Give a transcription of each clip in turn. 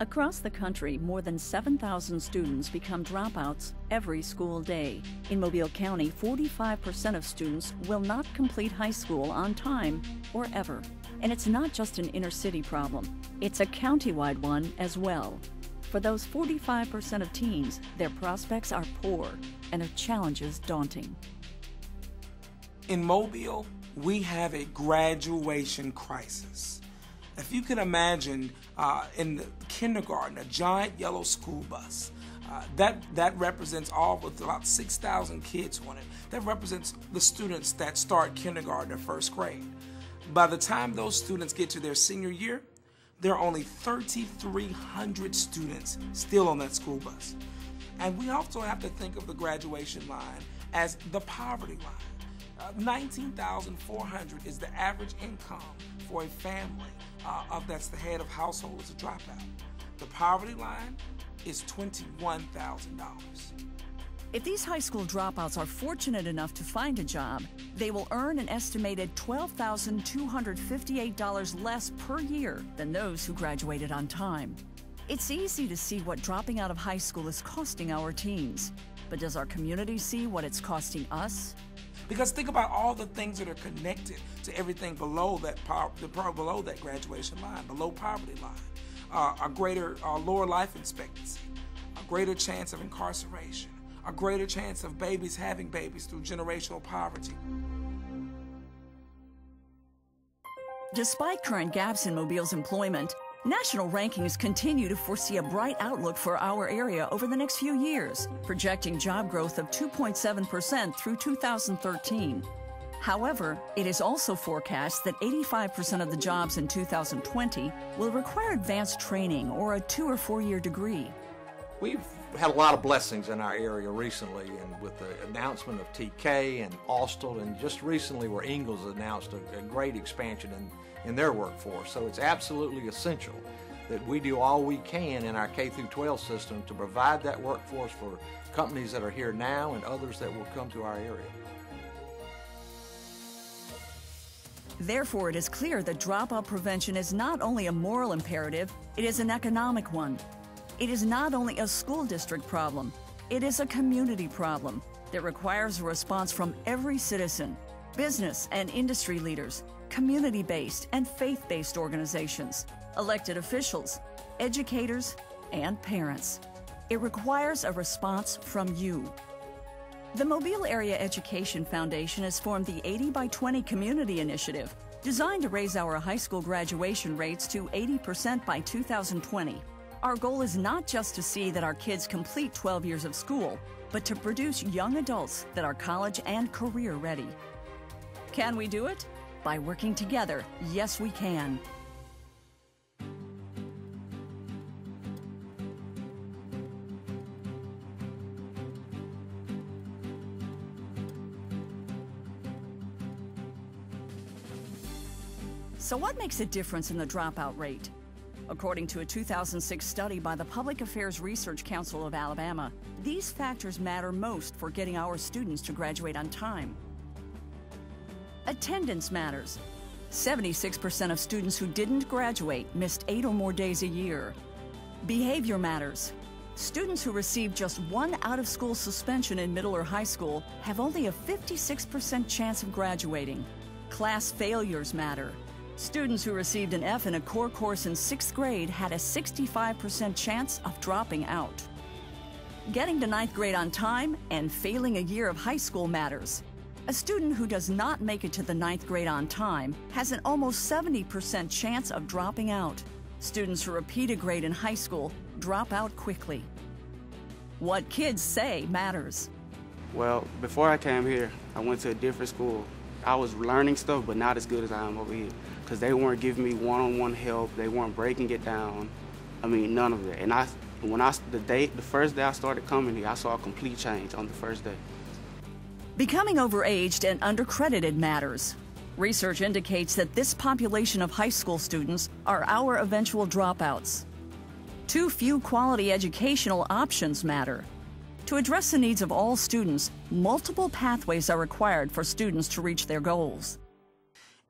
Across the country, more than 7,000 students become dropouts every school day. In Mobile County, 45% of students will not complete high school on time or ever. And it's not just an inner city problem, it's a countywide one as well. For those 45% of teens, their prospects are poor and their challenges daunting. In Mobile, we have a graduation crisis. If you can imagine uh, in the kindergarten, a giant yellow school bus, uh, that, that represents all with about 6,000 kids on it. That represents the students that start kindergarten or first grade. By the time those students get to their senior year, there are only 3,300 students still on that school bus. And we also have to think of the graduation line as the poverty line. Uh, 19,400 is the average income for a family uh, of that's the head of household as a dropout. The poverty line is $21,000. If these high school dropouts are fortunate enough to find a job, they will earn an estimated $12,258 less per year than those who graduated on time. It's easy to see what dropping out of high school is costing our teens. But does our community see what it's costing us? Because think about all the things that are connected to everything below that the below that graduation line, below poverty line, uh, a greater, uh, lower life expectancy, a greater chance of incarceration, a greater chance of babies having babies through generational poverty. Despite current gaps in Mobile's employment, National rankings continue to foresee a bright outlook for our area over the next few years, projecting job growth of 2.7% through 2013. However, it is also forecast that 85% of the jobs in 2020 will require advanced training or a two or four year degree. We've had a lot of blessings in our area recently, and with the announcement of TK and Austal, and just recently where Ingalls announced a, a great expansion in in their workforce. So it's absolutely essential that we do all we can in our K through 12 system to provide that workforce for companies that are here now and others that will come to our area. Therefore, it is clear that dropout prevention is not only a moral imperative, it is an economic one. It is not only a school district problem, it is a community problem that requires a response from every citizen, business and industry leaders, community based and faith based organizations, elected officials, educators, and parents. It requires a response from you. The Mobile Area Education Foundation has formed the 80 by 20 Community Initiative, designed to raise our high school graduation rates to 80% by 2020. Our goal is not just to see that our kids complete 12 years of school, but to produce young adults that are college and career ready. Can we do it? By working together, yes, we can. So, what makes a difference in the dropout rate? According to a 2006 study by the Public Affairs Research Council of Alabama, these factors matter most for getting our students to graduate on time. Attendance matters. 76% of students who didn't graduate missed eight or more days a year. Behavior matters. Students who received just one out of school suspension in middle or high school have only a 56% chance of graduating. Class failures matter. Students who received an F in a core course in sixth grade had a 65% chance of dropping out. Getting to ninth grade on time and failing a year of high school matters. A student who does not make it to the ninth grade on time has an almost 70% chance of dropping out. Students who repeat a grade in high school drop out quickly. What kids say matters. Well, before I came here, I went to a different school. I was learning stuff, but not as good as I am over here because they weren't giving me one-on-one help. They weren't breaking it down. I mean, none of it. And I, when I the day, the first day I started coming here, I saw a complete change on the first day. Becoming overaged and undercredited matters. Research indicates that this population of high school students are our eventual dropouts. Too few quality educational options matter. To address the needs of all students, multiple pathways are required for students to reach their goals.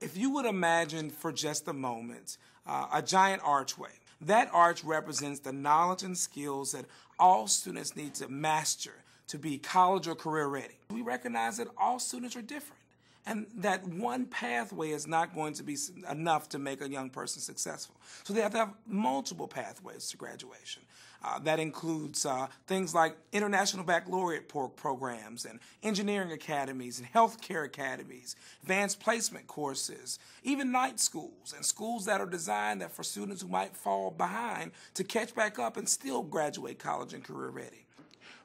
If you would imagine for just a moment uh, a giant archway, That arch represents the knowledge and skills that all students need to master to be college or career ready. We recognize that all students are different and that one pathway is not going to be enough to make a young person successful. So they have to have multiple pathways to graduation. Uh, that includes uh, things like international baccalaureate pro- programs and engineering academies and healthcare academies, advanced placement courses, even night schools and schools that are designed that for students who might fall behind to catch back up and still graduate college and career ready.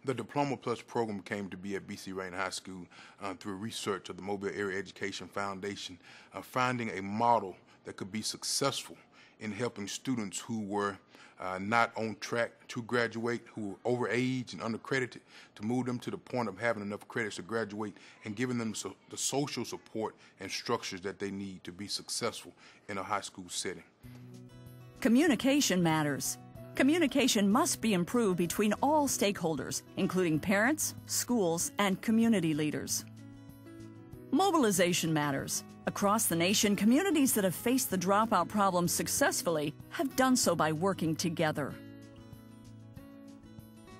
The Diploma Plus program came to be at BC Rain High School uh, through research of the Mobile Area Education Foundation, uh, finding a model that could be successful in helping students who were uh, not on track to graduate, who were overage and undercredited, to move them to the point of having enough credits to graduate and giving them so, the social support and structures that they need to be successful in a high school setting. Communication matters. Communication must be improved between all stakeholders, including parents, schools, and community leaders. Mobilization matters. Across the nation, communities that have faced the dropout problem successfully have done so by working together.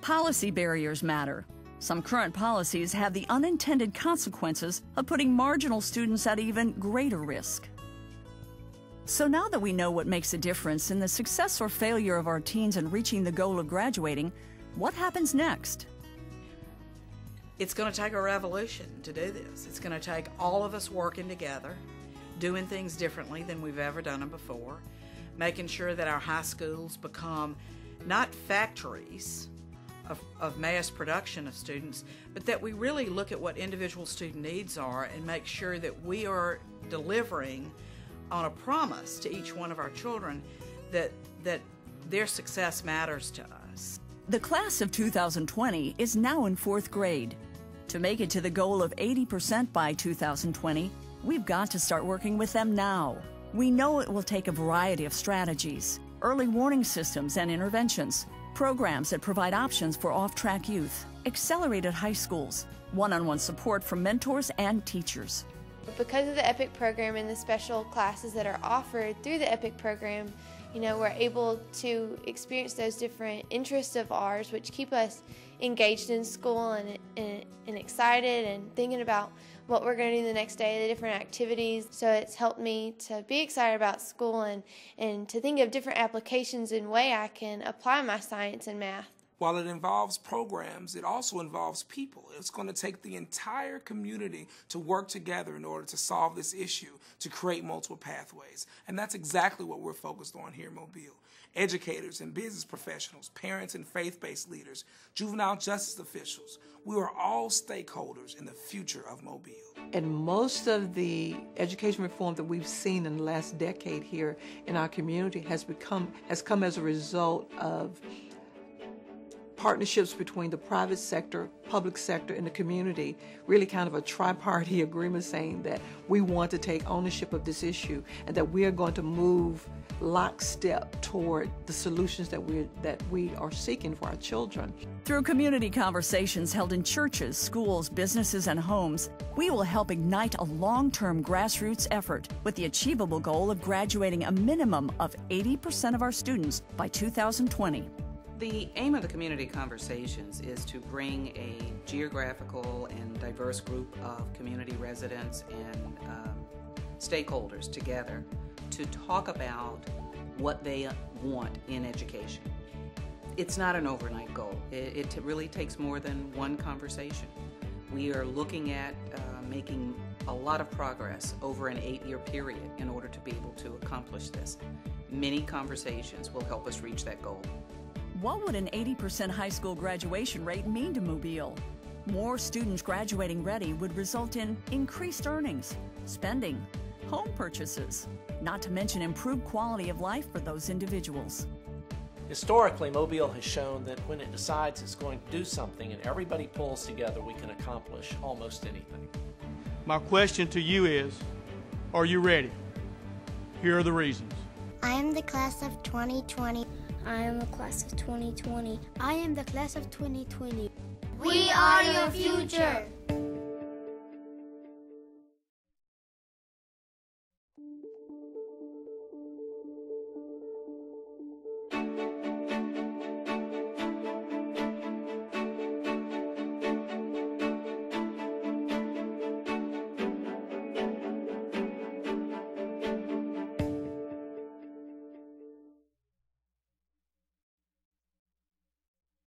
Policy barriers matter. Some current policies have the unintended consequences of putting marginal students at even greater risk. So now that we know what makes a difference in the success or failure of our teens in reaching the goal of graduating, what happens next? It's going to take a revolution to do this. It's going to take all of us working together, doing things differently than we've ever done them before, making sure that our high schools become not factories of, of mass production of students, but that we really look at what individual student needs are and make sure that we are delivering on a promise to each one of our children that that their success matters to us. The class of 2020 is now in fourth grade. To make it to the goal of 80% by 2020, we've got to start working with them now. We know it will take a variety of strategies, early warning systems and interventions, programs that provide options for off track youth, accelerated high schools, one on one support from mentors and teachers. Because of the EPIC program and the special classes that are offered through the EPIC program, you know, we're able to experience those different interests of ours, which keep us engaged in school and, and, and excited and thinking about what we're going to do the next day, the different activities. So it's helped me to be excited about school and, and to think of different applications and way I can apply my science and math. While it involves programs, it also involves people. It's going to take the entire community to work together in order to solve this issue, to create multiple pathways. And that's exactly what we're focused on here in Mobile. Educators and business professionals, parents and faith based leaders, juvenile justice officials, we are all stakeholders in the future of Mobile. And most of the education reform that we've seen in the last decade here in our community has become has come as a result of partnerships between the private sector, public sector, and the community, really kind of a tri-party agreement saying that we want to take ownership of this issue and that we are going to move lockstep toward the solutions that we that we are seeking for our children. Through community conversations held in churches, schools, businesses, and homes, we will help ignite a long-term grassroots effort with the achievable goal of graduating a minimum of 80% of our students by 2020. The aim of the community conversations is to bring a geographical and diverse group of community residents and um, stakeholders together to talk about what they want in education. It's not an overnight goal. It, it really takes more than one conversation. We are looking at uh, making a lot of progress over an eight year period in order to be able to accomplish this. Many conversations will help us reach that goal. What would an 80% high school graduation rate mean to Mobile? More students graduating ready would result in increased earnings, spending, home purchases, not to mention improved quality of life for those individuals. Historically, Mobile has shown that when it decides it's going to do something and everybody pulls together, we can accomplish almost anything. My question to you is Are you ready? Here are the reasons. I am the class of 2020. I am the class of 2020. I am the class of 2020. We are your future.